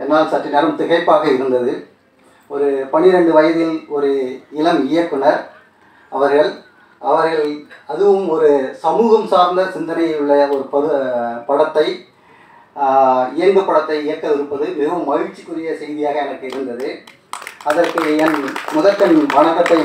என்னால் சற்று நேரம் திகைப்பாக இருந்தது. ஒரு பனிரெண்டு வயதில் ஒரு இளம் இயக்குனர் அவர்கள் அவர்கள் அதுவும் ஒரு சமூகம் சார்ந்த சிந்தனையுள்ள ஒரு பது படத்தை இயங்கு படத்தை இயக்கவிருப்பது மிகவும் மகிழ்ச்சிக்குரிய செய்தியாக எனக்கு இருந்தது. அதற்கு என் முதற்கண் வணக்கத்தை